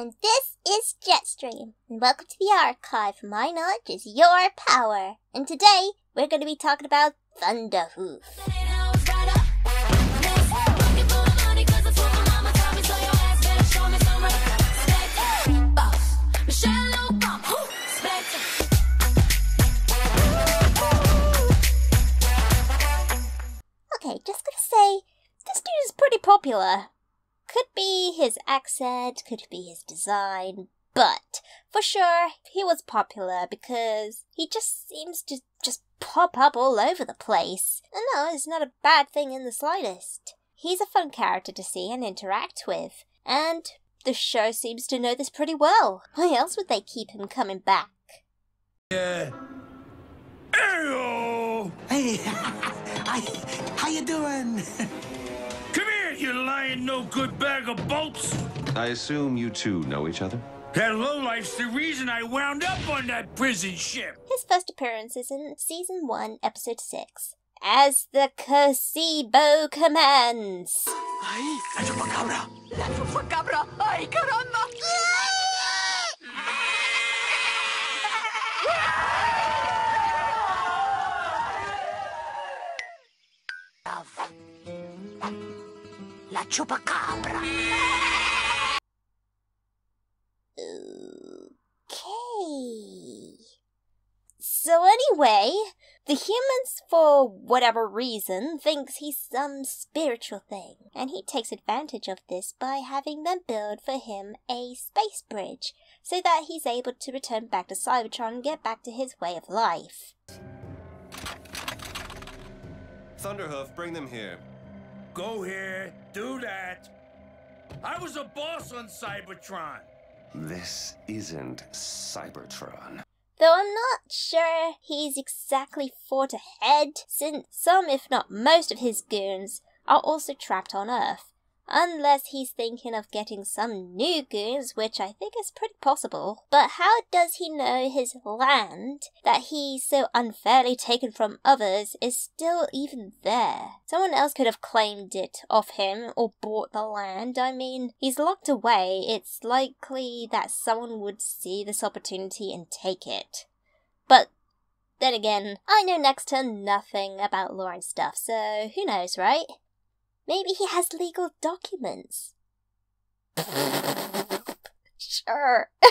and this is Jetstream. And welcome to the archive. My knowledge is your power. And today, we're going to be talking about Thunderhoof. Okay, just gonna say, this dude is pretty popular. Could be his accent, could be his design, but for sure he was popular because he just seems to just pop up all over the place. And no, it's not a bad thing in the slightest. He's a fun character to see and interact with, and the show seems to know this pretty well. Why else would they keep him coming back? Yeah. Hey, hi, how you doing? Come here, you lying no good bag of bolts! I assume you two know each other? That lowlife's the reason I wound up on that prison ship! His first appearance is in season 1, episode 6. As the Casibo commands. Ay, la chupacabra. ¡La chupacabra! ¡Ay, caramba! La chupacabra. Okay. So anyway, the humans, for whatever reason, thinks he's some spiritual thing, and he takes advantage of this by having them build for him a space bridge, so that he's able to return back to Cybertron and get back to his way of life. Thunderhoof, bring them here. Go here, do that. I was a boss on Cybertron. This isn't Cybertron. Though I'm not sure he's exactly fought ahead, since some, if not most, of his goons are also trapped on Earth. Unless he's thinking of getting some new goons, which I think is pretty possible. But how does he know his land, that he's so unfairly taken from others, is still even there? Someone else could have claimed it off him or bought the land. I mean, he's locked away. It's likely that someone would see this opportunity and take it. But then again, I know next to nothing about and stuff, so who knows, right? Maybe he has legal documents. sure.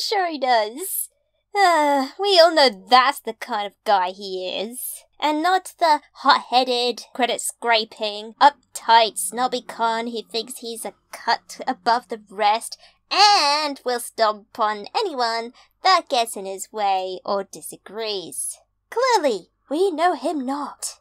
Sure he does. Uh, we all know that's the kind of guy he is. And not the hot headed, credit scraping, uptight, snobby con who thinks he's a cut above the rest and will stomp on anyone that gets in his way or disagrees. Clearly, we know him not.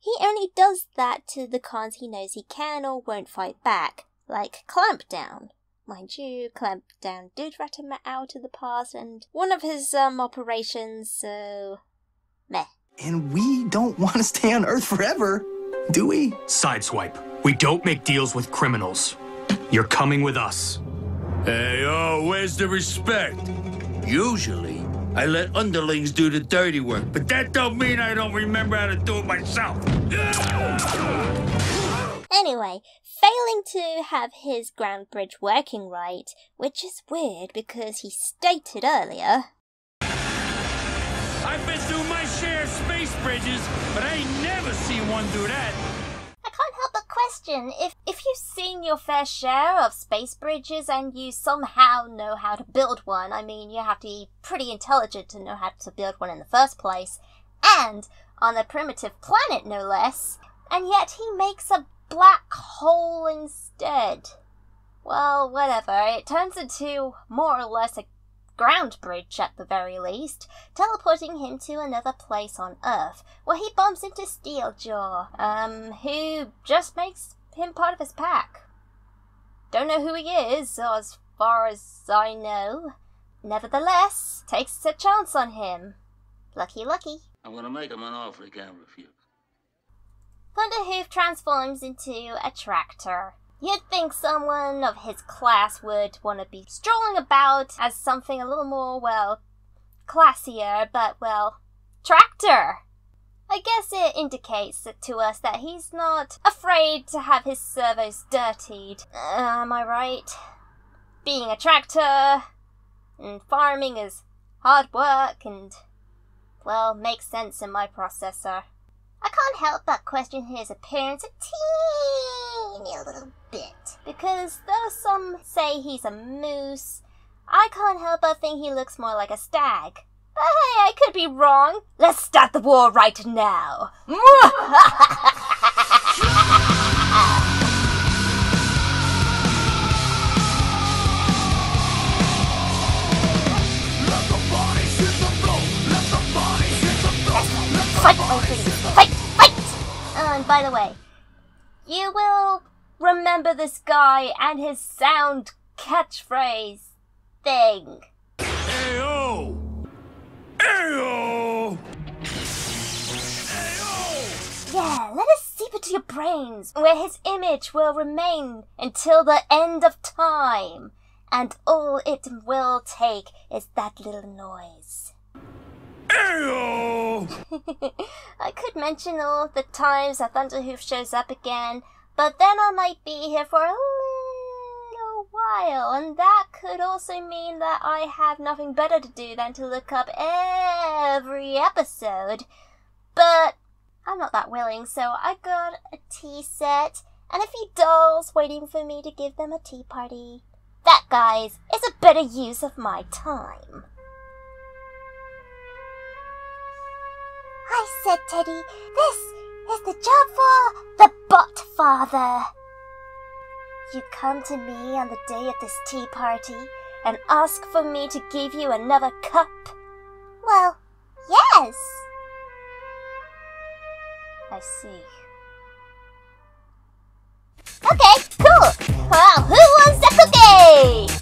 He only does that to the cons he knows he can or won't fight back, like Clampdown. Mind you, Clampdown did rat him out in the past and one of his um operations, so meh. And we don't want to stay on Earth forever, do we? Sideswipe. We don't make deals with criminals. You're coming with us. Hey, oh, where's the respect? Usually, I let underlings do the dirty work, but that don't mean I don't remember how to do it myself. Anyway, failing to have his ground bridge working right, which is weird because he stated earlier I've been through my share of space bridges, but I ain't never seen one do that. I can't help but question if if you've seen your fair share of space bridges and you somehow know how to build one, I mean you have to be pretty intelligent to know how to build one in the first place, and on a primitive planet no less, and yet he makes a black hole instead. Well, whatever, it turns into more or less a ground bridge at the very least, teleporting him to another place on Earth, where he bumps into Steeljaw, um, who just makes him part of his pack. Don't know who he is, as far as I know. Nevertheless, takes a chance on him. Lucky, lucky. I'm gonna make him an offer he can't refuse. Thunderhoof transforms into a tractor. You'd think someone of his class would want to be strolling about as something a little more, well, classier, but, well, tractor! I guess it indicates to us that he's not afraid to have his servos dirtied. Uh, am I right? Being a tractor and farming is hard work and, well, makes sense in my processor. I can't help but question his appearance a teeny little bit. Because though some say he's a moose, I can't help but think he looks more like a stag. Hey, I could be wrong. Let's start the war right now. Fight, my pretty. Fight, fight! And by the way, you will remember this guy and his sound catchphrase thing. Ayo! Ayo! Yeah, let us seep into your brains, where his image will remain until the end of time. And all it will take is that little noise. Ayo! I could mention all the times that Thunderhoof shows up again, but then I might be here for a little while, and that could also mean that I have nothing better to do than to look up every episode. But I'm not that willing, so I got a tea set and a few dolls waiting for me to give them a tea party. That, guys, is a better use of my time. I said, Teddy, this is the job for the Bot Father. You come to me on the day of this tea party and ask for me to give you another cup? Well, yes. I see. Okay, cool. Well, who wants the cookie?